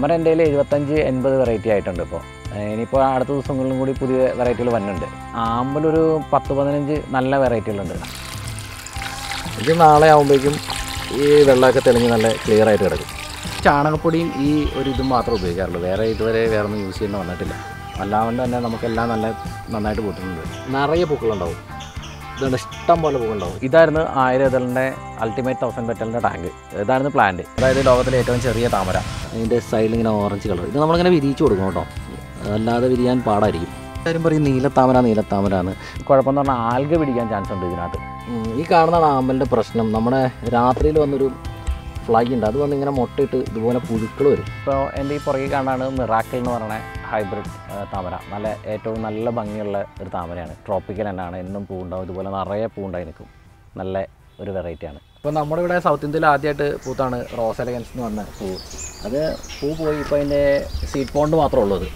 താമര എന്റെ കയ്യിൽ എഴുപത്തഞ്ച് എൺപത് വെറൈറ്റി ആയിട്ടുണ്ട് ഇപ്പോൾ ഇനിയിപ്പോൾ അടുത്ത ദിവസങ്ങളിലും കൂടി പുതിയ വെറൈറ്റികൾ വന്നിട്ടുണ്ട്. ആമ്പലൊരു പത്ത് പതിനഞ്ച് നല്ല വെറൈറ്റികളുണ്ട് ഇത് നാളെ ആകുമ്പോഴേക്കും ഈ വെള്ളമൊക്കെ തെളിഞ്ഞ് നല്ല ക്ലിയർ ആയിട്ട് കിടക്കും. ചാണകപ്പൊടിയും ഈ ഒരു ഇതും മാത്രമേ ഉപയോഗിക്കാറുള്ളൂ. വേറെ ഇതുവരെ വേറെ ഒന്നും യൂസ് ചെയ്യുന്ന വന്നിട്ടില്ല. അല്ലാതെ തന്നെ നമുക്കെല്ലാം നല്ല നന്നായിട്ട് പൂട്ടുന്നുണ്ട് നിറയെ പൂക്കളുണ്ടാവും. ഇതുകൊണ്ട് ഇഷ്ടം പോലെ പൂക്കളുണ്ടാവും ഇതായിരുന്നു ആയിരം ഇതളിന്റെ അൾട്ടിമേറ്റ് തൗസൻഡ് പെറ്റലിന്റെ ടാങ്ക് ഇതായിരുന്നു പ്ലാന്റ് അതായത് ലോകത്തിലെ ഏറ്റവും ചെറിയ താമര. അതിന്റെ സൈഡിൽ ഇങ്ങനെ ഓറഞ്ച് കളർ ഇത് നമ്മളിങ്ങനെ വിരിയിച്ചു കൊടുക്കും കേട്ടോ. അല്ലാതെ വിരിയാൻ പാടായിരിക്കും. എല്ലാവരും പറയും നീലത്താമര നീലത്താമര എന്ന്. കുഴപ്പമെന്ന് പറഞ്ഞാൽ ആൽഗ പിടിക്കാൻ ചാൻസ് ഉണ്ട് ഇതിനകത്ത്. ഈ കാണുന്നതാണ് ആമ്പലിന്റെ പ്രശ്നം. നമ്മുടെ രാത്രിയിൽ വന്നൊരു ഫ്ലൈ ഉണ്ട്. അത് വന്ന് ഇങ്ങനെ മുട്ടയിട്ട് ഇതുപോലെ പുഴുക്കൾ വരും. ഇപ്പോൾ എന്റെ ഈ പുറകെ കാണാണ് മിറാക്കിൾ എന്ന് പറയുന്ന ഹൈബ്രിഡ് താമര. നല്ല ഏറ്റവും നല്ല ഭംഗിയുള്ള ഒരു താമരയാണ്. ട്രോപ്പിക്കൽ തന്നെയാണ് എന്നും പൂവുണ്ടാവും. ഇതുപോലെ നിറയെ പൂവുണ്ടായി നിൽക്കും. നല്ല ഒരു വെറൈറ്റിയാണ് ഇപ്പോൾ നമ്മുടെ ഇവിടെ സൗത്ത് ഇന്ത്യയിൽ ആദ്യമായിട്ട് പൂത്താണ് റോസ് എലഗൻസ് എന്ന് പറഞ്ഞ പൂ അത് പൂ പോയി ഇപ്പോൾ അതിന്റെ സീഡ് പോണ്ട് മാത്രമേ ഉള്ളൂ അത്.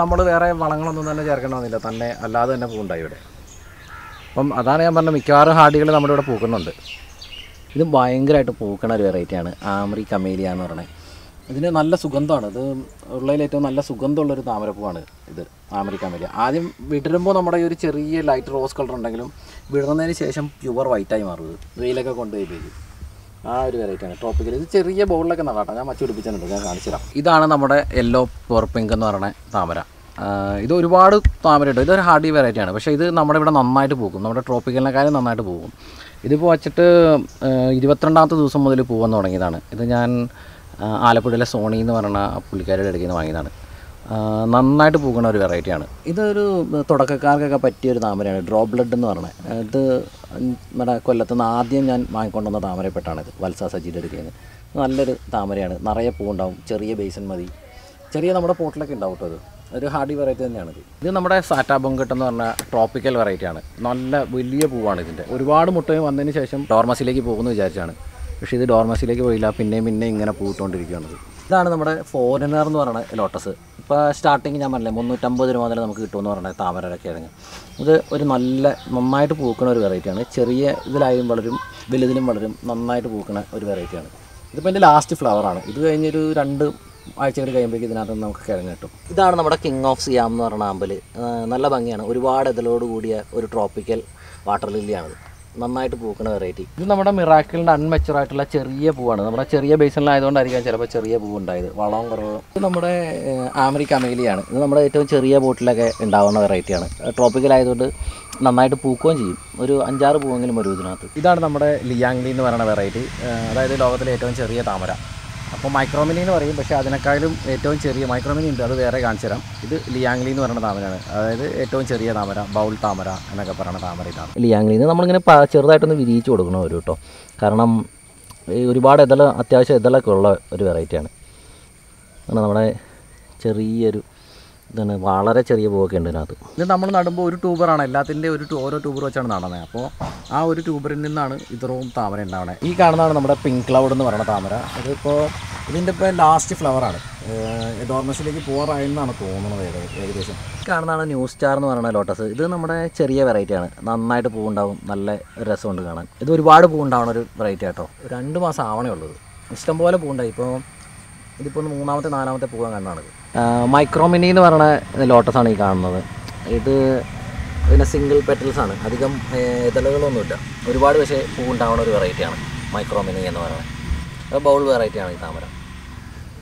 നമ്മൾ വേറെ വളങ്ങളൊന്നും തന്നെ ചേർക്കണമെന്നില്ല തന്നെ അല്ലാതെ തന്നെ പൂവുണ്ടായി ഇവിടെ. അപ്പം അതാണ് ഞാൻ പറഞ്ഞത് മിക്കവാറും ഹാഡികൾ നമ്മുടെ ഇവിടെ പൂക്കുന്നുണ്ട്. ഇത് ഭയങ്കരമായിട്ട് പൂക്കണ ഒരു വെറൈറ്റിയാണ് ആമറി കമേലിയ എന്ന് പറയുന്നത്. ഇതിന് നല്ല സുഗന്ധമാണ്. ഇത് ഉള്ളതിൽ ഏറ്റവും നല്ല സുഗന്ധമുള്ളൊരു താമരപ്പൂവാണ് ഇത് ആമരിക്കാൻ വലിയ ആദ്യം വിടരുമ്പോൾ നമ്മുടെ ഈ ഒരു ചെറിയ ലൈറ്റ് റോസ് കളർ ഉണ്ടെങ്കിലും വിടർന്നതിന് ശേഷം പ്യുവർ വൈറ്റായി മാറും വെയിലൊക്കെ കൊണ്ടുപോയി ആ ഒരു വെറൈറ്റിയാണ് ടോപ്പിക്കൽ ഇത് ചെറിയ ബോളിലൊക്കെ നടാട്ടോ ഞാൻ മച്ചു പിടിപ്പിച്ചിട്ടുണ്ട്. ഞാൻ കാണിച്ചു തരാം. ഇതാണ് നമ്മുടെ യെല്ലോ പോർ പിങ്ക് എന്ന് പറയുന്ന താമര. ഇത് ഒരുപാട് താമരയുണ്ട് ഇതൊരു ഹാർഡി വെറൈറ്റിയാണ് പക്ഷേ ഇത് നമ്മുടെ ഇവിടെ നന്നായിട്ട് പോകും നമ്മുടെ ട്രോപ്പിക്കലിനെക്കാളും നന്നായിട്ട് പോകും ഇതിപ്പോൾ വച്ചിട്ട് ഇരുപത്തിരണ്ടാമത്തെ ദിവസം മുതൽ പോകാൻ തുടങ്ങിയതാണ്. ഇത് ഞാൻ ആലപ്പുഴയിലെ സോണി എന്ന് പറയുന്ന പുള്ളിക്കാരുടെ ഇടയ്ക്ക് നിന്ന് വാങ്ങിയതാണ്. നന്നായിട്ട് പൂക്കുന്ന ഒരു വെറൈറ്റിയാണ് ഇതൊരു തുടക്കക്കാർക്കൊക്കെ പറ്റിയ ഒരു താമരയാണ് ഡ്രോപ്പ് ബ്ലഡ് എന്ന് പറയുന്നത് ഇത് നമ്മുടെ കൊല്ലത്ത് നിന്ന് ആദ്യം ഞാൻ വാങ്ങിക്കൊണ്ടുവന്ന താമരപ്പെട്ടാണിത് വത്സ സജിയുടെ അടുക്കൽ നിന്ന്. നല്ലൊരു താമരയാണ് നിറയെ പൂവുണ്ടാവും ചെറിയ ബേസൻ മതി. ചെറിയ നമ്മുടെ പോട്ടിലൊക്കെ ഉണ്ടാവും കേട്ടോ അത് ഒരു ഹാർഡി വെറൈറ്റി തന്നെയാണ് ഇത് ഇത് നമ്മുടെ സാറ്റാ എന്ന് പറഞ്ഞ ട്രോപ്പിക്കൽ വെറൈറ്റിയാണ് നല്ല വലിയ പൂവാണ് ഇതിന്റെ. ഒരുപാട് മുട്ടയും വന്നതിന് ശേഷം ഡോർമസിലേക്ക് പോകുമെന്ന് വിചാരിച്ചാണ്. പക്ഷേ ഇത് ഡോർമസിലേക്ക് പോയില്ല. പിന്നെയും പിന്നെ ഇങ്ങനെ പൂട്ടുകൊണ്ടിരിക്കുകയാണ് ഇത് ഇതാണ് നമ്മുടെ ഫോറിനർ എന്ന് പറയുന്ന ലോട്ടസ് ഇപ്പോൾ സ്റ്റാർട്ടിങ് ഞാൻ പറഞ്ഞില്ലേ മുന്നൂറ്റമ്പത് രൂപ മുതൽ നമുക്ക് കിട്ടുമെന്ന് പറഞ്ഞാൽ താമരയുടെ കിഴങ്ങ്. ഇത് ഒരു നല്ല നന്നായിട്ട് പൂക്കുന്ന ഒരു വെറൈറ്റിയാണ് ചെറിയ ഇതിലായും വളരും വലുതിലും വളരും നന്നായിട്ട് പൂക്കുന്ന ഒരു വെറൈറ്റിയാണ് ഇതിപ്പോൾ എന്റെ ലാസ്റ്റ് ഫ്ലവറാണ് ഇത് കഴിഞ്ഞൊരു രണ്ട് ആഴ്ചകൾ കഴിയുമ്പോഴേക്കും ഇതിനകത്ത് നമുക്ക് കിഴങ്ങ് കിട്ടും. ഇതാണ് നമ്മുടെ കിങ് ഓഫ് സിയാം എന്ന് പറയുന്ന ആമ്പൽ നല്ല ഭംഗിയാണ്. ഒരുപാട് ഇതിലോട് കൂടിയ ഒരു ട്രോപ്പിക്കൽ വാട്ടർ ലില്ലിയാണിത് നന്നായിട്ട് പൂക്കുന്ന വെറൈറ്റി ഇത് നമ്മുടെ മിറാക്കിളിന്റെ അൺമെച്ചർ ആയിട്ടുള്ള ചെറിയ പൂവാണ്. നമ്മുടെ ചെറിയ ബേസിലായതുകൊണ്ടായിരിക്കാം ചിലപ്പോൾ ചെറിയ പൂവ് ഉണ്ടായത്. വളവും കുറവ്. ഇത് നമ്മുടെ ആമരി കമേലിയാണ്. ഇത് നമ്മുടെ ഏറ്റവും ചെറിയ ബോട്ടിലൊക്കെ ഉണ്ടാവുന്ന വെറൈറ്റിയാണ് ട്രോപ്പിക്കൽ ആയതുകൊണ്ട് നന്നായിട്ട് പൂക്കുകയും ചെയ്യും. ഒരു അഞ്ചാറ് പൂവെങ്കിലും ഒരു ഇതിനകത്ത്. ഇതാണ് നമ്മുടെ ലിയാങ്ലി എന്ന് പറയുന്ന വെറൈറ്റി അതായത് ലോകത്തിലെ ഏറ്റവും ചെറിയ താമര. അപ്പോൾ മൈക്രോമിനി എന്ന് പറയും പക്ഷേ അതിനേക്കാളും ഏറ്റവും ചെറിയ മൈക്രോമിനി ഉണ്ട് അത് വേറെ കാണിച്ചു തരാം. ഇത് ലിയാങ്ലി എന്ന് പറയുന്ന താമരയാണ്. അതായത് ഏറ്റവും ചെറിയ താമര ബൗൾ താമര എന്നൊക്കെ പറയുന്ന താമര ഇതാണ്. ലിയാംഗ്ലിയിൽ എന്ന് നമ്മളിങ്ങനെ ചെറുതായിട്ടൊന്ന് വിരിയിച്ച് കൊടുക്കണം ഒരു കേട്ടോ. കാരണം ഒരുപാട് ഇതള അത്യാവശ്യം ഇതളൊക്കെ ഉള്ള ഒരു വെറൈറ്റിയാണ് നമ്മുടെ ചെറിയൊരു ഇതാണ് വളരെ ചെറിയ പൂവൊക്കെ ഉണ്ട് ഇതിനകത്ത്. ഇത് നമ്മൾ നടുമ്പോൾ ഒരു ട്യൂബറാണ് എല്ലാത്തിന്റെ ഒരു ഓരോ ട്യൂബർ വെച്ചാണ് നടന്നത്. അപ്പോൾ ആ ഒരു ട്യൂബറിൽ നിന്നാണ് ഇത്രയും താമര ഉണ്ടാവണേ. ഈ കാണുന്നതാണ് നമ്മുടെ പിങ്ക് ക്ലൗഡ് എന്ന് പറയുന്ന താമര. അതിപ്പോൾ ഇതിന്റെ ഇപ്പോൾ ലാസ്റ്റ് ഫ്ലവറാണ് ഡോർമസിലേക്ക് പോകാറായെന്നാണ് തോന്നുന്നത് ഏകദേശം. ഏകദേശം കാണുന്നതാണ് ന്യൂ സ്റ്റാർ എന്ന് പറയുന്ന ലോട്ടസ്. ഇത് നമ്മുടെ ചെറിയ വെറൈറ്റിയാണ് നന്നായിട്ട് പൂവുണ്ടാവും. നല്ല രസമുണ്ട് കാണാൻ. ഇത് ഒരുപാട് പൂവുണ്ടാവുന്ന ഒരു വെറൈറ്റി ആട്ടോ. രണ്ട് മാസം ആവണേ ഉള്ളത് ഇഷ്ടംപോലെ പൂവുണ്ടായി. ഇപ്പോൾ ഇതിപ്പോൾ മൂന്നാമത്തെ നാലാമത്തെ പൂവാൻ കാണുന്നതാണ് മൈക്രോമിനി എന്ന് പറയുന്ന ലോട്ടസാണ് ഈ കാണുന്നത്. ഇത് പിന്നെ സിംഗിൾ പെറ്റൽസ് ആണ്. അധികം ഇതളുകളൊന്നുമില്ല. ഒരുപാട് പക്ഷേ പൂ ഉണ്ടാവുന്ന ഒരു വെറൈറ്റിയാണ് മൈക്രോമിനി എന്ന് പറയുന്നത്. ബൗൾ വെറൈറ്റിയാണ് ഈ താമര.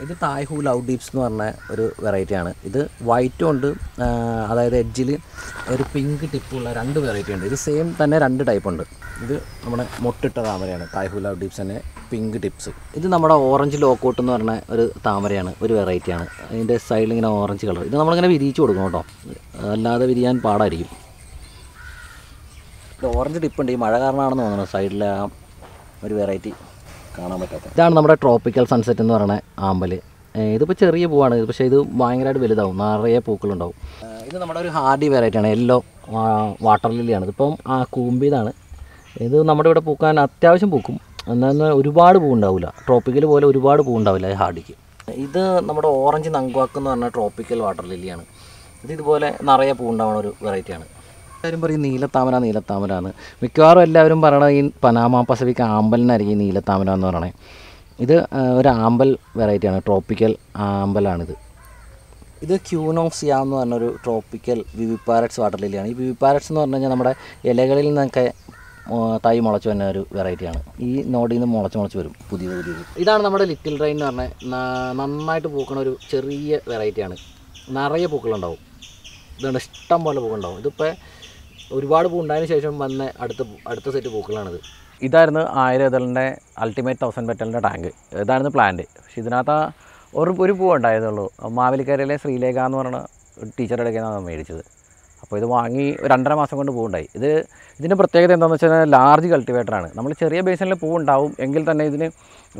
ഇത് തായ് ഹൂ ലവ് ഡീപ്സ് എന്ന് പറഞ്ഞ ഒരു വെറൈറ്റിയാണ് ഇത് വൈറ്റും ഉണ്ട്. അതായത് എഡ്ജിൽ ഒരു പിങ്ക് ടിപ്പുള്ള രണ്ട് വെറൈറ്റി ഉണ്ട്. ഇത് സെയിം തന്നെ രണ്ട് ടൈപ്പ് ഉണ്ട്. ഇത് നമ്മുടെ മുട്ടിട്ട താമരയാണ്. തായ് ഹൂ ലവ് ഡീപ്സ് തന്നെ പിങ്ക് ടിപ്സ്. ഇത് നമ്മുടെ ഓറഞ്ച് ലോക്കൗട്ട് എന്ന് പറഞ്ഞ ഒരു താമരയാണ്. ഒരു വെറൈറ്റിയാണ് അതിന്റെ സൈഡിൽ ഇങ്ങനെ ഓറഞ്ച് കളർ ഇത് നമ്മളിങ്ങനെ വിരിയിച്ച് കൊടുക്കും കേട്ടോ. അല്ലാതെ വിരിയാൻ പാടായിരിക്കും. ഓറഞ്ച് ടിപ്പുണ്ട്. ഈ മഴ കാരണമാണെന്ന് തോന്നുന്നു. സൈഡിലെ ആ ഒരു വെറൈറ്റി കാണാൻ പറ്റാത്ത. ഇതാണ് നമ്മുടെ ട്രോപ്പിക്കൽ സൺസെറ്റ് എന്ന് പറയുന്ന ആമ്പൽ ഇതിപ്പോൾ ചെറിയ പൂവാണ്. പക്ഷേ ഇത് ഭയങ്കരമായിട്ട് വലുതാവും. നിറയെ പൂക്കളുണ്ടാവും. ഇത് നമ്മുടെ ഒരു ഹാർഡി വെറൈറ്റിയാണ് യെല്ലോ വാട്ടർ ലില്ലിയാണ് ഇതിപ്പം ആ കൂമ്പിതാണ് ഇത് നമ്മുടെ ഇവിടെ പൂക്കാൻ അത്യാവശ്യം പൂക്കും. എന്നാൽ ഒരുപാട് പൂ ഉണ്ടാവില്ല ട്രോപ്പിക്കൽ പോലെ ഒരുപാട് പൂ ഉണ്ടാവില്ല ഈ ഹാർഡിക്ക്. ഇത് നമ്മുടെ ഓറഞ്ച് നങ്കുവാക്ക് എന്ന് പറഞ്ഞ ട്രോപ്പിക്കൽ വാട്ടർ ലില്ലിയാണ് ഇത് ഇതുപോലെ നിറയെ പൂ ഉണ്ടാവുന്ന ഒരു വെറൈറ്റിയാണ് എല്ലാവരും പറയും നീലത്താമര നീലത്താമര എന്ന് മിക്കവാറും എല്ലാവരും പറയണത് ഈ പനാമ പസഫിക് ആമ്പലിനായിരിക്കും നീലത്താമര എന്ന് പറയണേ. ഇത് ഒരു ആമ്പൽ വെറൈറ്റിയാണ് ട്രോപ്പിക്കൽ ആമ്പലാണിത്. ഇത് ക്യൂനോസിയ എന്ന് പറഞ്ഞൊരു ട്രോപ്പിക്കൽ വിവിപാരറ്റ്സ് വാട്ടർ ലില്ലിയാണ്. ഈ വിവിപാരറ്റ്സ് എന്ന് പറഞ്ഞു കഴിഞ്ഞാൽ നമ്മുടെ ഇലകളിൽ നിന്നൊക്കെ തൈ മുളച്ച് വന്ന ഒരു വെറൈറ്റിയാണ്. ഈ നോടിൽ നിന്ന് മുളച്ച് മുളച്ച് വരും പുതിയ പുതിയത് ഇതാണ് നമ്മുടെ ലിറ്റിൽ റെയിൻ എന്ന് പറഞ്ഞ നന്നായിട്ട് പൂക്കണ ഒരു ചെറിയ വെറൈറ്റിയാണ്. നിറയെ പൂക്കളുണ്ടാവും. ഇതുകൊണ്ട് ഇഷ്ടം പോലെ പൂക്കളുണ്ടാവും. ഇതിപ്പോൾ ഒരുപാട് പൂ ഉണ്ടായതിനു ശേഷം വന്ന അടുത്ത അടുത്ത സെറ്റ് പൂക്കളാണിത്. ഇതായിരുന്നു ആയിരം ഇതളിന്റെ അൾട്ടിമേറ്റ് തൗസൻഡ് പെറ്റലിന്റെ ടാങ്ക് ഇതായിരുന്നു പ്ലാന്റ് പക്ഷെ ഇതിനകത്ത് ഒരു ഒരു പൂ ഉണ്ടായതുള്ളൂ മാവേലിക്കരയിലെ ശ്രീലേഖ എന്ന് പറയുന്ന ടീച്ചർ അടുക്കാണ് മേടിച്ചത്. അപ്പോൾ ഇത് വാങ്ങി രണ്ടര മാസം കൊണ്ട് പൂവുണ്ടായി. ഇത് ഇതിന്റെ പ്രത്യേകത എന്താണെന്ന് വെച്ചാൽ ലാർജ് കൾട്ടിവേറ്ററാണ് നമ്മൾ ചെറിയ ബേസിനിൽ പൂവുണ്ടാവും എങ്കിൽ തന്നെ ഇതിന്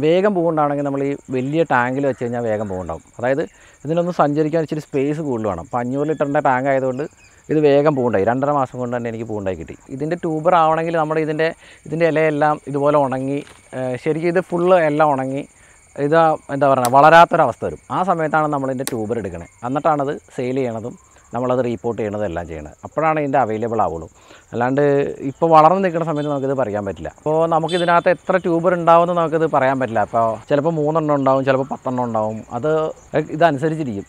വേഗം പൂവുണ്ടാവണമെങ്കിൽ നമ്മൾ ഈ വലിയ ടാങ്കിൽ വെച്ച് കഴിഞ്ഞാൽ വേഗം പൂവുണ്ടാവും അതായത് ഇതിനൊന്ന് സഞ്ചരിക്കാൻ ഇച്ചിരി സ്പേസ് കൂടുതൽ വേണം. അപ്പോൾ അഞ്ഞൂറ് ലിറ്ററിന്റെ ടാങ്ക് ആയതുകൊണ്ട് ഇത് വേഗം പൂണ്ടായി രണ്ടര മാസം കൊണ്ട് തന്നെ എനിക്ക് പൂണ്ടായി കിട്ടി. ഇതിന്റെ ട്യൂബർ ആവണമെങ്കിൽ നമ്മുടെ ഇതിന്റെ ഇതിന്റെ ഇലയെല്ലാം ഇതുപോലെ ഉണങ്ങി ശരിക്കും ഇത് ഫുള്ള് എല്ലാം ഉണങ്ങി ഇത് എന്താ പറയുക വളരാത്തൊരവസ്ഥ വരും. ആ സമയത്താണ് നമ്മളിതിന്റെ ട്യൂബർ എടുക്കണത് എന്നിട്ടാണത് സെയിൽ ചെയ്യണതും നമ്മളത് റീപ്പോർട്ട് ചെയ്യണതും എല്ലാം ചെയ്യണത്. അപ്പോഴാണ് ഇതിന്റെ അവൈലബിൾ ആവുള്ളൂ. അല്ലാണ്ട് ഇപ്പോൾ വളർന്ന് നിൽക്കുന്ന സമയത്ത് നമുക്കിത് പറയാൻ പറ്റില്ല. അപ്പോൾ നമുക്ക് ഇതിനകത്ത് എത്ര ട്യൂബർ ഉണ്ടാവുമെന്ന് നമുക്കിത് പറയാൻ പറ്റില്ല. അപ്പോൾ ചിലപ്പോൾ മൂന്നെണ്ണം ഉണ്ടാവും ചിലപ്പോൾ പത്തെണ്ണം ഉണ്ടാവും. അത് ഇതനുസരിച്ചിരിക്കും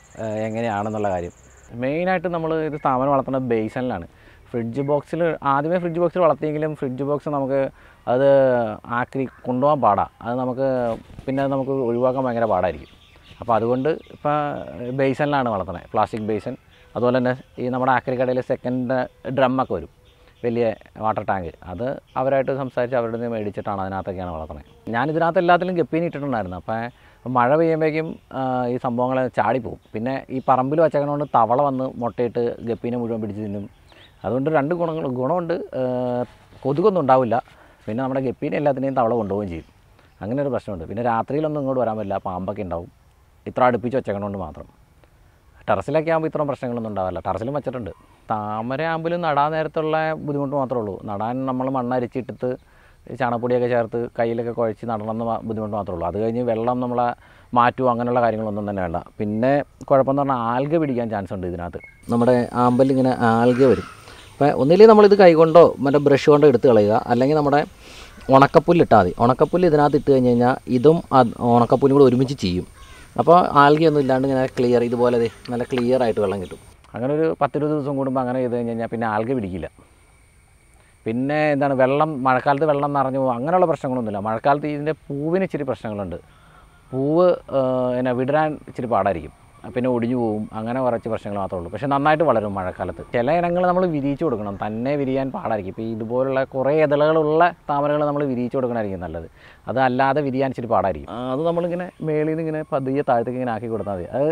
എങ്ങനെയാണെന്നുള്ള കാര്യം. മെയിനായിട്ട് നമ്മൾ ഇത് സ്ഥാപനം വളർത്തുന്നത് ബേസനിലാണ്. ഫ്രിഡ്ജ് ബോക്സിൽ ആദ്യമേ ഫ്രിഡ്ജ് ബോക്സിൽ വളർത്തിയെങ്കിലും ഫ്രിഡ്ജ് ബോക്സ് നമുക്ക് അത് ആക്രി കൊണ്ടുപോകാൻ പാടാണ് അത് നമുക്ക് പിന്നെ അത് നമുക്ക് ഒഴിവാക്കാൻ ഭയങ്കര പാടായിരിക്കും. അപ്പോൾ അതുകൊണ്ട് ഇപ്പോൾ ബേസനിലാണ് വളർത്തുന്നത്. പ്ലാസ്റ്റിക് ബേസൻ അതുപോലെ തന്നെ ഈ നമ്മുടെ ആക്രി കടയിൽ സെക്കൻഡ് ഡ്രമ്മൊക്കെ വരും. വലിയ വാട്ടർ ടാങ്ക്. അത് അവരായിട്ട് സംസാരിച്ച് അവരുടെ നിന്ന് മേടിച്ചിട്ടാണ് അതിനകത്തൊക്കെയാണ് വളർത്തുന്നത്. ഞാൻ ഇതിനകത്ത് എല്ലാത്തിലും ഗപ്പീനെ ഇട്ടിട്ടുണ്ടായിരുന്നു. അപ്പോൾ മഴ പെയ്യുമ്പോഴേക്കും ഈ സംഭവങ്ങൾ ചാടിപ്പോവും പിന്നെ ഈ പറമ്പിൽ വച്ചേക്കണോണ്ട് തവള വന്ന് മുട്ടയിട്ട് ഗപ്പീനെ മുഴുവൻ പിടിച്ച് തിന്നും. അതുകൊണ്ട് രണ്ട് ഗുണങ്ങൾ ഗുണമുണ്ട്. കൊതുകൊന്നും ഉണ്ടാവില്ല. പിന്നെ നമ്മുടെ ഗപ്പീനെ എല്ലാത്തിനെയും തവള കൊണ്ടുപോവുകയും ചെയ്യും. അങ്ങനെ ഒരു പ്രശ്നമുണ്ട്. പിന്നെ രാത്രിയിലൊന്നും ഇങ്ങോട്ട് വരാൻ പറ്റില്ല. പാമ്പൊക്കെ ഉണ്ടാവും. ഇത്ര അടുപ്പിച്ച് വെച്ചേക്കണോണ്ട് മാത്രം. ടെറസിലൊക്കെ ആകുമ്പോൾ ഇത്രയും പ്രശ്നങ്ങളൊന്നും ഉണ്ടാവില്ല. ടെറസിലും വെച്ചിട്ടുണ്ട്. താമര ആകുമ്പോഴും നടാൻ നേരത്തുള്ള ബുദ്ധിമുട്ട് മാത്രമേ ഉള്ളൂ. നടാൻ നമ്മൾ മണ്ണരിച്ചിട്ടിട്ട് ചാണകപ്പൊടിയൊക്കെ ചേർത്ത് കയ്യിലൊക്കെ കുഴച്ച് നടണം എന്ന് ബുദ്ധിമുട്ട് മാത്രമേ ഉള്ളൂ അത് കഴിഞ്ഞ് വെള്ളം നമ്മളെ മാറ്റുമോ അങ്ങനെയുള്ള കാര്യങ്ങളൊന്നും തന്നെ വേണ്ട. പിന്നെ കുഴപ്പമെന്ന് പറഞ്ഞാൽ ആൽഗ പിടിക്കാൻ ചാൻസ് ഉണ്ട് ഇതിനകത്ത്. നമ്മുടെ ആമ്പൽ ഇങ്ങനെ ആൽഗ വരും. അപ്പോൾ ഒന്നില്ലെങ്കിൽ നമ്മളിത് കൈകൊണ്ടോ മറ്റേ ബ്രഷ് കൊണ്ടോ എടുത്ത് കളയുക. അല്ലെങ്കിൽ നമ്മുടെ ഉണക്കപ്പുല്ല് ഇട്ടാൽ മതി. ഉണക്കപ്പുല്ല് ഇതിനകത്ത് ഇട്ട് കഴിഞ്ഞ് കഴിഞ്ഞാൽ ഇതും ഉണക്കപ്പുല്ലും കൂടെ ഒരുമിച്ച് ചെയ്യും. അപ്പോൾ ആൽഗയൊന്നും ഇല്ലാണ്ട് ഇങ്ങനെ ക്ലിയർ ഇതുപോലെ നല്ല ക്ലിയർ ആയിട്ട് വെള്ളം കിട്ടും. അങ്ങനെ ഒരു പത്തിരുപത് ദിവസം കൂടുമ്പോൾ അങ്ങനെ ചെയ്ത് കഴിഞ്ഞ് കഴിഞ്ഞാൽ പിന്നെ ആൽഗ പിടിക്കില്ല. പിന്നെ എന്താണ് വെള്ളം മഴക്കാലത്ത് വെള്ളം നിറഞ്ഞു പോകും. അങ്ങനെയുള്ള പ്രശ്നങ്ങളൊന്നുമില്ല. മഴക്കാലത്ത് ഇതിന്റെ പൂവിന് ഇച്ചിരി പ്രശ്നങ്ങളുണ്ട്. പൂവ് എന്നാ വിടരാൻ ഇച്ചിരി പാടായിരിക്കും. പിന്നെ ഒടിഞ്ഞു പോകും. അങ്ങനെ കുറച്ച് പ്രശ്നങ്ങൾ മാത്രമേ ഉള്ളൂ. പക്ഷേ നന്നായിട്ട് വളരും മഴക്കാലത്ത്. ചില ഇനങ്ങൾ നമ്മൾ വിരിയിച്ചു കൊടുക്കണം. തന്നെ വിരിയാൻ പാടായിരിക്കും. ഇപ്പോൾ ഇതുപോലുള്ള കുറേ ഇതളകളുള്ള താമരകൾ നമ്മൾ വിരിയിച്ചു കൊടുക്കണമായിരിക്കും നല്ലത്. അതല്ലാതെ വിരിയാൻ ഇച്ചിരി പാടായിരിക്കും. അത് നമ്മളിങ്ങനെ മേളിൽ നിന്ന് ഇങ്ങനെ പതിയെ താഴത്തേക്ക് ഇങ്ങനെ ആക്കി കൊടുത്താൽ മതി. അത്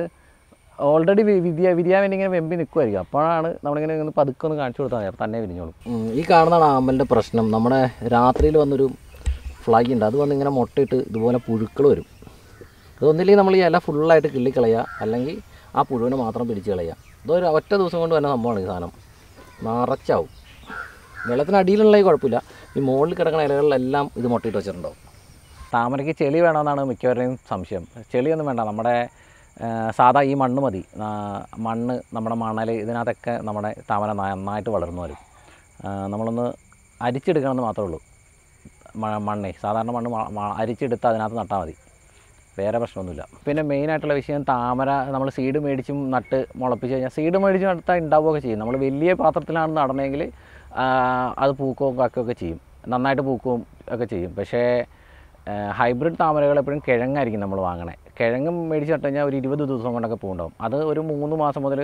ഓൾറെഡി വിദ്യ വിരിയാൻ വേണ്ടി ഇങ്ങനെ വെമ്പി നിൽക്കുമായിരിക്കും അപ്പോഴാണ് നമ്മളിങ്ങനെ ഒന്ന് പതുക്കെ ഒന്ന് കാണിച്ചു കൊടുത്താൽ മതി. തന്നെ വിരിഞ്ഞോളും. ഈ കാണുന്നതാണ് ആമ്പലിന്റെ പ്രശ്നം. നമ്മുടെ രാത്രിയിൽ വന്നൊരു ഫ്ലൈ ഉണ്ട്. അത് വന്ന് ഇങ്ങനെ മുട്ടയിട്ട് ഇതുപോലെ പുഴുക്കൾ വരും. അതൊന്നില്ലെങ്കിൽ നമ്മൾ ഈ ഇല ഫുള്ളായിട്ട് കിള്ളിക്കളയുക. അല്ലെങ്കിൽ ആ പുഴുവിനെ മാത്രം പിടിച്ച് കളയുക. ഇതൊരു ഒറ്റ ദിവസം കൊണ്ട് തന്നെ സംഭവമാണ് ഈ സാധനം. നിറച്ചാവും. വെള്ളത്തിനടിയിലുള്ള ഈ കുഴപ്പമില്ല. ഈ മുകളിൽ കിടക്കുന്ന ഇലകളിലെല്ലാം ഇത് മുട്ടയിട്ട് വെച്ചിട്ടുണ്ടാവും. താമരയ്ക്ക് ചെളി വേണമെന്നാണ് മിക്കവരുടെയും സംശയം. ചെളിയൊന്നും വേണ്ട. നമ്മുടെ സാധാ ഈ മണ്ണ് മതി. മണ്ണ് നമ്മുടെ മണൽ ഇതിനകത്തൊക്കെ നമ്മുടെ തവന നന്നായിട്ട് വളർന്നു വരും. നമ്മളൊന്ന് അരിച്ചെടുക്കണമെന്ന് മാത്രമേ ഉള്ളൂ. മണ്ണേ സാധാരണ മണ്ണ് അരിച്ചെടുത്ത് അതിനകത്ത് നട്ടാൽ മതി. വേറെ പ്രശ്നമൊന്നുമില്ല. പിന്നെ മെയിനായിട്ടുള്ള വിഷയം താമര നമ്മൾ സീഡ് മേടിച്ചും നട്ട് മുളപ്പിച്ച് കഴിഞ്ഞാൽ സീഡ് മേടിച്ച് നട്ടാൽ ഉണ്ടാവുകയൊക്കെ ചെയ്യും. നമ്മൾ വലിയ പാത്രത്തിലാണ് നടണമെങ്കിൽ അത് പൂക്കുകയും കാക്കുകയൊക്കെ ചെയ്യും. നന്നായിട്ട് പൂക്കുകയും ഒക്കെ ചെയ്യും. പക്ഷേ ഹൈബ്രിഡ് താമരകൾ എപ്പോഴും കിഴങ്ങായിരിക്കും നമ്മൾ വാങ്ങണേ. കിഴങ്ങ് മേടിച്ച് നട്ട് കഴിഞ്ഞാൽ ഒരു ഇരുപത് ദിവസം കൊണ്ടൊക്കെ പൂണ്ടാവും അത് ഒരു മൂന്ന് മാസം മുതൽ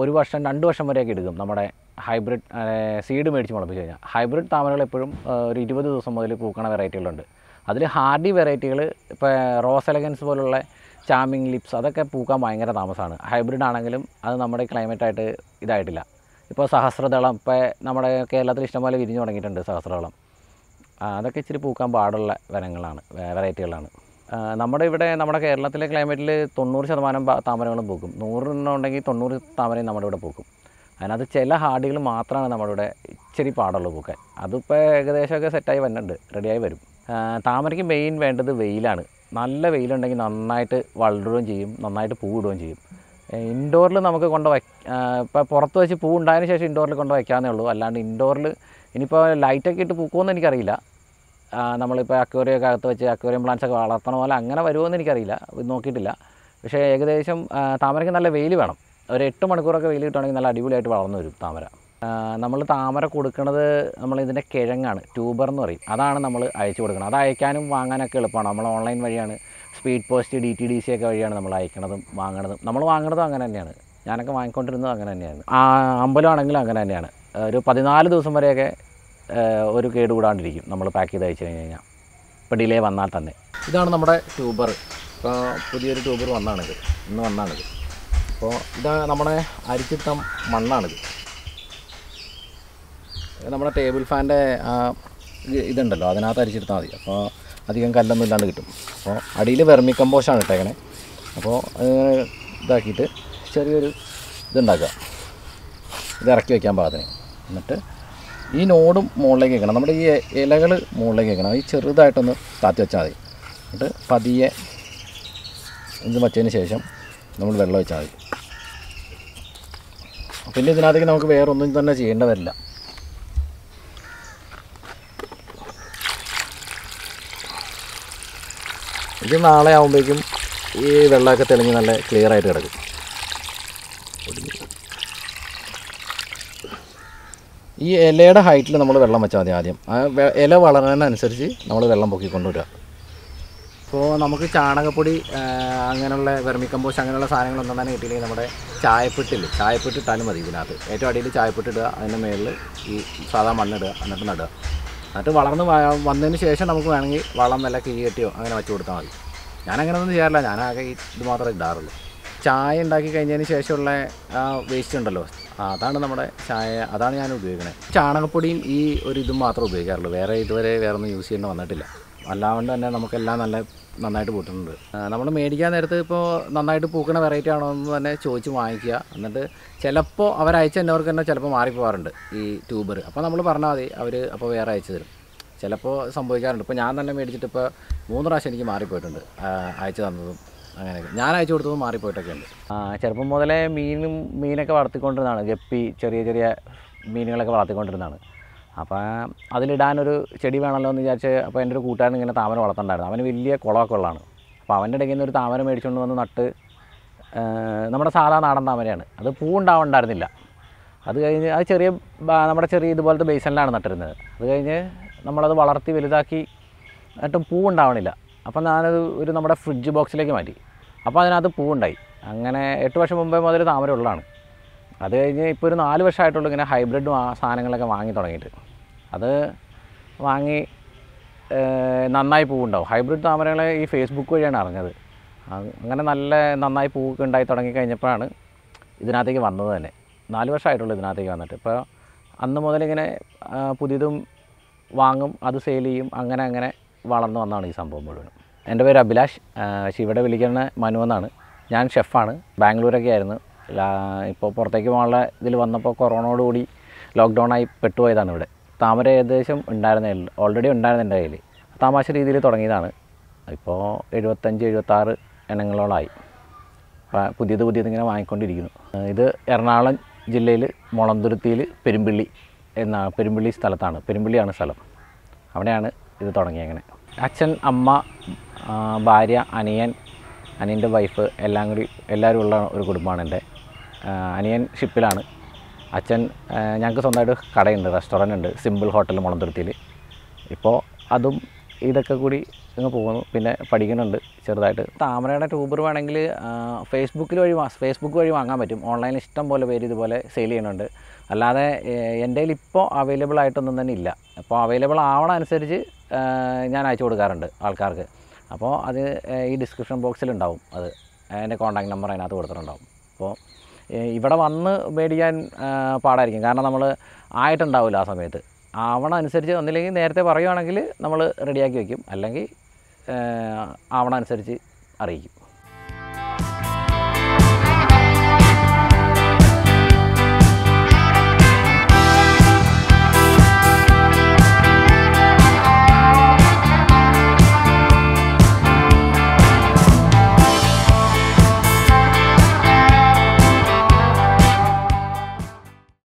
ഒരു വർഷം രണ്ട് വർഷം വരെയൊക്കെ എടുക്കും. നമ്മുടെ ഹൈബ്രിഡ് സീഡ് മേടിച്ച് മുളപ്പിച്ച് കഴിഞ്ഞാൽ ഹൈബ്രിഡ് താമരകൾ എപ്പോഴും ഒരു ഇരുപത് ദിവസം മുതൽ പൂക്കണ വെറൈറ്റികളുണ്ട്. അതിൽ ഹാർഡി വെറൈറ്റികൾ ഇപ്പോൾ റോസ് എലഗൻസ് പോലുള്ള ചാമിങ് ലിപ്സ് അതൊക്കെ പൂക്കാൻ ഭയങ്കര താമസമാണ് ഹൈബ്രിഡ് ആണെങ്കിലും അത് നമ്മുടെ ക്ലൈമറ്റായിട്ട് ഇതായിട്ടില്ല. ഇപ്പോൾ സഹസ്രദളം ഇപ്പോൾ നമ്മുടെ കേരളത്തിൽ ഇഷ്ടംപോലെ വിരിഞ്ഞു തുടങ്ങിയിട്ടുണ്ട് സഹസ്രദളം. അതൊക്കെ ഇച്ചിരി പൂക്കാൻ പാടുള്ള വനങ്ങളാണ് വെറൈറ്റികളാണ്. നമ്മുടെ ഇവിടെ നമ്മുടെ കേരളത്തിലെ ക്ലൈമറ്റിൽ തൊണ്ണൂറ് ശതമാനം താമരകളും പൂക്കും. നൂറെണ്ണം ഉണ്ടെങ്കിൽ തൊണ്ണൂറ് താമരയും നമ്മുടെ ഇവിടെ പൂക്കും. അതിനകത്ത് ചില ഹാർഡികൾ മാത്രമാണ് നമ്മുടെ ഇവിടെ ഇച്ചിരി പാടുള്ളൂ പൂക്കാൻ. അതിപ്പോൾ ഏകദേശമൊക്കെ സെറ്റായി വരുന്നുണ്ട് റെഡിയായി വരും. താമരയ്ക്ക് മെയിൻ വേണ്ടത് വെയിലാണ്. നല്ല വെയിലുണ്ടെങ്കിൽ നന്നായിട്ട് വളരുകയും ചെയ്യും. നന്നായിട്ട് പൂവിടുകയും ചെയ്യും. ഇൻഡോറിൽ നമുക്ക് കൊണ്ട് വയ്ക്ക ഇപ്പോൾ പുറത്ത് വെച്ച് പൂ ഉണ്ടായതിന് ശേഷം ഇൻഡോറിൽ കൊണ്ട് വയ്ക്കാവുന്നേ ഉള്ളൂ. അല്ലാണ്ട് ഇൻഡോറിൽ ഇനിയിപ്പോൾ ലൈറ്റൊക്കെ ഇട്ട് പൂക്കുമെന്ന് എനിക്കറിയില്ല. നമ്മളിപ്പോൾ അക്വേറിയൊക്കെ അകത്ത് വെച്ച് അക്വേറിയം പ്ലാന്റ്സ് ഒക്കെ വളർത്തണ പോലെ അങ്ങനെ വരുമോ എന്ന് എനിക്കറിയില്ല നോക്കിയിട്ടില്ല. പക്ഷേ ഏകദേശം താമരയ്ക്ക് നല്ല വെയിൽ വേണം. ഒരു എട്ട് മണിക്കൂറൊക്കെ വെയിൽ കിട്ടുകയാണെങ്കിൽ നല്ല അടിപൊളിയായിട്ട് വളർന്നു വരും താമര. നമ്മൾ താമര കൊടുക്കുന്നത് നമ്മൾ ഇതിന്റെ കിഴങ്ങാണ്. ട്യൂബർ എന്ന് പറയും. അതാണ് നമ്മൾ അയച്ചു കൊടുക്കുന്നത് അത് അയക്കാനും വാങ്ങാനൊക്കെ എളുപ്പമാണ്. നമ്മൾ ഓൺലൈൻ വഴിയാണ്. Speed post D T D C ഒക്കെ വഴിയാണ് നമ്മൾ അയക്കണതും വാങ്ങണതും. നമ്മൾ വാങ്ങണതും അങ്ങനെ തന്നെയാണ്. ഞാനൊക്കെ വാങ്ങിക്കൊണ്ടിരുന്നതും അങ്ങനെ തന്നെയാണ്. അമ്പലമാണെങ്കിലും അങ്ങനെ തന്നെയാണ്. ഒരു പതിനാല് ദിവസം വരെയൊക്കെ ഒരു കേട് കൂടാണ്ടിരിക്കും. നമ്മൾ പാക്ക് ചെയ്ത് അയച്ചു കഴിഞ്ഞ് കഴിഞ്ഞാൽ. ഇപ്പോൾ ഡിലേ വന്നാൽ തന്നെ. ഇതാണ് നമ്മുടെ ട്യൂബർ ഇപ്പോൾ പുതിയൊരു ട്യൂബർ വന്നാണിത്. ഇന്ന് വന്നാണിത്. അപ്പോൾ ഇത് നമ്മുടെ അരിച്ചിട്ടം മണ്ണാണിത്. നമ്മുടെ ടേബിൾ ഫാന്റെ ഇതുണ്ടല്ലോ. അതിനകത്ത് അരിച്ചെടുത്താൽ മതി. അപ്പോൾ അധികം കല്ലൊന്നും ഇല്ലാണ്ട് കിട്ടും. അപ്പോൾ അടിയിൽ വെർമി കമ്പോസ്റ്റാണ് ഇട്ടേക്കണേ. അപ്പോൾ ഇതാക്കിയിട്ട് ചെറിയൊരു ഇതുണ്ടാക്കുക. ഇത് ഇറക്കി വയ്ക്കാൻ പാകത്തിന്. എന്നിട്ട് ഈ നോടും മുകളിലേക്ക് വെക്കണം. നമ്മുടെ ഈ ഇലകൾ മുകളിലേക്ക് വെക്കണം. ഈ ചെറുതായിട്ടൊന്ന് താത്തി വെച്ചാൽ മതി. എന്നിട്ട് പതിയെ ഇത് വച്ചതിന് ശേഷം നമ്മൾ വെള്ളം വെച്ചാൽ മതി. പിന്നെ ഇതിനകത്തേക്ക് നമുക്ക് വേറെ ഒന്നും തന്നെ ചെയ്യേണ്ട വരില്ല ഇത് നാളെ ആകുമ്പോഴേക്കും ഈ വെള്ളമൊക്കെ തെളിഞ്ഞ് നല്ല ക്ലിയർ ആയിട്ട് കിടക്കും. ഈ ഇലയുടെ ഹൈറ്റിൽ നമ്മൾ വെള്ളം വെച്ചാൽ മതി ആദ്യം. ആ ഇല വളരുന്നതിനനുസരിച്ച് നമ്മൾ വെള്ളം പൊക്കിക്കൊണ്ടുവരിക ഇപ്പോൾ നമുക്ക് ചാണകപ്പൊടി അങ്ങനെയുള്ള വെർമി കമ്പോസ്റ്റ് അങ്ങനെയുള്ള സാധനങ്ങളൊന്നും തന്നെ കിട്ടിയില്ലെങ്കിൽ നമ്മുടെ ചായപ്പെട്ടില്ല ചായപ്പെട്ട് ഇട്ടാലും മതി ഇതിനകത്ത്. ഏറ്റവും അടിയിൽ ചായപ്പെട്ട് ഇടുക അതിന്റെ മേളിൽ ഈ സാധാ മണ്ണിടുക എന്നിട്ട് നടുക. എന്നിട്ട് വളർന്ന് വന്നതിന് ശേഷം നമുക്ക് വേണമെങ്കിൽ വളം വല്ല കിഴി കെട്ടിയോ അങ്ങനെ വെച്ച് കൊടുത്താൽ മതി. ഞാൻ അങ്ങനെയൊന്നും ചെയ്യാറില്ല ഞാനാകെ ഇത് മാത്രമേ ഇടാറുള്ളൂ. ചായ ഉണ്ടാക്കി കഴിഞ്ഞതിന് ശേഷമുള്ള വേസ്റ്റ് ഉണ്ടല്ലോ അതാണ് നമ്മുടെ ചായ അതാണ് ഞാൻ ഉപയോഗിക്കുന്നത് ചാണകപ്പൊടിയും ഈ ഒരു ഇതും മാത്രമേ ഉപയോഗിക്കാറുള്ളൂ. വേറെ ഇതുവരെ വേറെ ഒന്നും യൂസ് ചെയ്യേണ്ട വന്നിട്ടില്ല. അല്ലാണ്ട് തന്നെ നമുക്കെല്ലാം നല്ല നന്നായിട്ട് പൂട്ടുന്നുണ്ട്. നമ്മൾ മേടിക്കാൻ നേരത്ത് ഇപ്പോൾ നന്നായിട്ട് പൂക്കണ വെറൈറ്റി ആണോ എന്ന് തന്നെ ചോദിച്ച് വാങ്ങിക്കുക. എന്നിട്ട് ചിലപ്പോൾ അവരയച്ച എന്നവർക്ക് തന്നെ ചിലപ്പോൾ മാറിപ്പോകാറുണ്ട് ഈ ട്യൂബർ അപ്പോൾ നമ്മൾ പറഞ്ഞാൽ മതി അവർ അപ്പോൾ വേറെ അയച്ചു തരും. ചിലപ്പോൾ സംഭവിക്കാറുണ്ട്. ഇപ്പോൾ ഞാൻ തന്നെ മേടിച്ചിട്ട് ഇപ്പോൾ മൂന്ന് പ്രാവശ്യം എനിക്ക് മാറിപ്പോയിട്ടുണ്ട് അയച്ചു തന്നതും. അങ്ങനെയൊക്കെ. ഞാൻ അയച്ചു കൊടുത്തത് മാറിപ്പോയിട്ടൊക്കെ ഉണ്ട് ആ ചെറുപ്പം മുതലേ മീനും മീനൊക്കെ വളർത്തിക്കൊണ്ടിരുന്നതാണ്. ഗപ്പി ചെറിയ ചെറിയ മീനുകളൊക്കെ വളർത്തിക്കൊണ്ടിരുന്നതാണ്. അപ്പോൾ അതിലിടാനൊരു ചെടി വേണമല്ലോ എന്ന് വിചാരിച്ച് അപ്പോൾ എന്റെ ഒരു കൂട്ടുകാരൻ ഇങ്ങനെ താമര വളർത്തണ്ടായിരുന്നു. അവന് വലിയ കുളമൊക്കെ ഉള്ളതാണ്. അപ്പോൾ അവന്റെ ഇടയ്ക്ക് നിന്ന് ഒരു താമര മേടിച്ചുകൊണ്ട് വന്ന് നട്ട് നമ്മുടെ സാധാ നാടൻ താമരയാണ്. അത് പൂ ഉണ്ടാവണ്ടായിരുന്നില്ല അത് കഴിഞ്ഞ് അത് ചെറിയ നമ്മുടെ ചെറിയ ഇതുപോലത്തെ ബേസനിലാണ് നട്ടിരുന്നത്. അത് കഴിഞ്ഞ് നമ്മളത് വളർത്തി വലുതാക്കി എന്നിട്ടും പൂ ഉണ്ടാവണില്ല അപ്പം ഞാനത് ഒരു നമ്മുടെ ഫ്രിഡ്ജ് ബോക്സിലേക്ക് മാറ്റി. അപ്പോൾ അതിനകത്ത് പൂവുണ്ടായി. അങ്ങനെ എട്ട് വർഷം മുമ്പേ മുതൽ താമര ഉള്ളതാണ് അത് കഴിഞ്ഞ് ഇപ്പോൾ ഒരു നാല് വർഷമായിട്ടുള്ളൂ ഇങ്ങനെ ഹൈബ്രിഡ് സാധനങ്ങളൊക്കെ വാങ്ങി തുടങ്ങിയിട്ട്. അത് വാങ്ങി നന്നായി പൂവുണ്ടാവും. ഹൈബ്രിഡ് താമരകളെ ഈ ഫേസ്ബുക്ക് വഴിയാണ് അറിഞ്ഞത്. അങ്ങനെ നല്ല നന്നായി പൂവൊക്കെ ഉണ്ടായി തുടങ്ങി കഴിഞ്ഞപ്പോഴാണ് ഇതിനകത്തേക്ക് വന്നത് തന്നെ. നാല് വർഷമായിട്ടുള്ളൂ ഇതിനകത്തേക്ക് വന്നിട്ട്. ഇപ്പോൾ അന്ന് മുതൽ ഇങ്ങനെ പുതിയതും വാങ്ങും അത് സെയിൽ ചെയ്യും അങ്ങനെ അങ്ങനെ വളർന്നു വന്നാണ് ഈ സംഭവം മുഴുവൻ എന്റെ പേര് അഭിലാഷ് പക്ഷേ ഇവിടെ വിളിക്കുന്ന മനു എന്നാണ്. ഞാൻ ഷെഫാണ് ബാംഗ്ലൂരൊക്കെ ആയിരുന്നു. ഇപ്പോൾ പുറത്തേക്ക് പോകാനുള്ള ഇതിൽ വന്നപ്പോൾ കൊറോണയോട് കൂടി ലോക്ക്ഡൗൺ ആയി പെട്ടുപോയതാണ് ഇവിടെ. താമര ഏകദേശം ഉണ്ടായിരുന്നേ ഓൾറെഡി ഉണ്ടായിരുന്നു എന്റെ കയ്യിൽ. താമാശ രീതിയിൽ തുടങ്ങിയതാണ്. ഇപ്പോൾ എഴുപത്തഞ്ച് എഴുപത്താറ് ഇനങ്ങളോളായി പുതിയത് പുതിയത് ഇങ്ങനെ വാങ്ങിക്കൊണ്ടിരിക്കുന്നു. ഇത് എറണാകുളം ജില്ലയിൽ മുളന്തുരുത്തിയിൽ പെരുമ്പിള്ളി എന്ന പെരുമ്പിള്ളി സ്ഥലത്താണ്. പെരുമ്പിള്ളിയാണ് സ്ഥലം. അവിടെയാണ് ഇത് തുടങ്ങിയങ്ങനെ അച്ഛൻ അമ്മ ഭാര്യ അനിയൻ അനിയന്റെ വൈഫ് എല്ലാം കൂടി എല്ലാവരും ഉള്ള ഒരു കുടുംബമാണ് എന്റെ. അനിയൻ ഷിപ്പിലാണ്. അച്ഛൻ ഞങ്ങൾക്ക് സ്വന്തമായിട്ട് കടയുണ്ട് റെസ്റ്റോറന്റ് ഉണ്ട് സിമ്പിൾ ഹോട്ടൽ മുളന്തുരുത്തിയിൽ. ഇപ്പോൾ അതും ഇതൊക്കെ കൂടി അങ്ങ് പോകുന്നു. പിന്നെ പഠിക്കുന്നുണ്ട് ചെറുതായിട്ട്. താമരയുടെ ട്യൂബർ വേണമെങ്കിൽ ഫേസ്ബുക്കിൽ വഴി ഫേസ്ബുക്ക് വഴി വാങ്ങാൻ പറ്റും. ഓൺലൈനിൽ ഇഷ്ടം പോലെ പേര് ഇതുപോലെ സെയിൽ ചെയ്യുന്നുണ്ട്. അല്ലാതെ എന്റെ കയ്യിൽ ഇപ്പോൾ അവൈലബിൾ ആയിട്ടൊന്നും തന്നെ ഇല്ല. അപ്പോൾ അവൈലബിൾ ആവണ അനുസരിച്ച് ഞാൻ അയച്ചു കൊടുക്കാറുണ്ട് ആൾക്കാർക്ക്. അപ്പോൾ അത് ഈ ഡിസ്ക്രിപ്ഷൻ ബോക്സിലുണ്ടാവും അത്. എന്റെ കോൺടാക്ട് നമ്പർ അതിനകത്ത് കൊടുത്തിട്ടുണ്ടാവും. അപ്പോൾ ഇവിടെ വന്ന് മേടിക്കാൻ പാടായിരിക്കും. കാരണം നമ്മൾ ആയിട്ടുണ്ടാവില്ല ആ സമയത്ത്. ആവണ അനുസരിച്ച് ഒന്നില്ലെങ്കിൽ നേരത്തെ പറയുവാണെങ്കിൽ നമ്മൾ റെഡിയാക്കി വയ്ക്കും അല്ലെങ്കിൽ ആവണ അനുസരിച്ച് അറിയിക്കും.